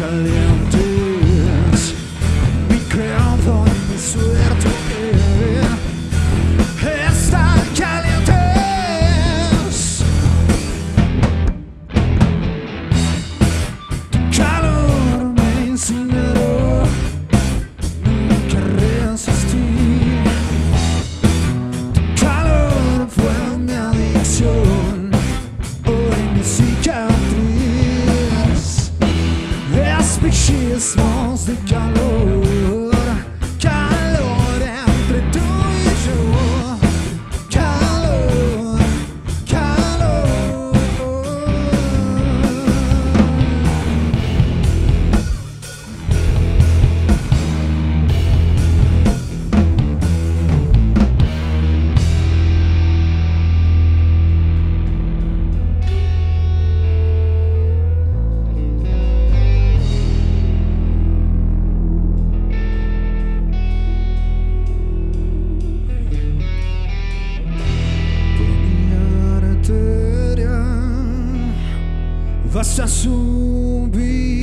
caliente She smells the gallows. faça subir.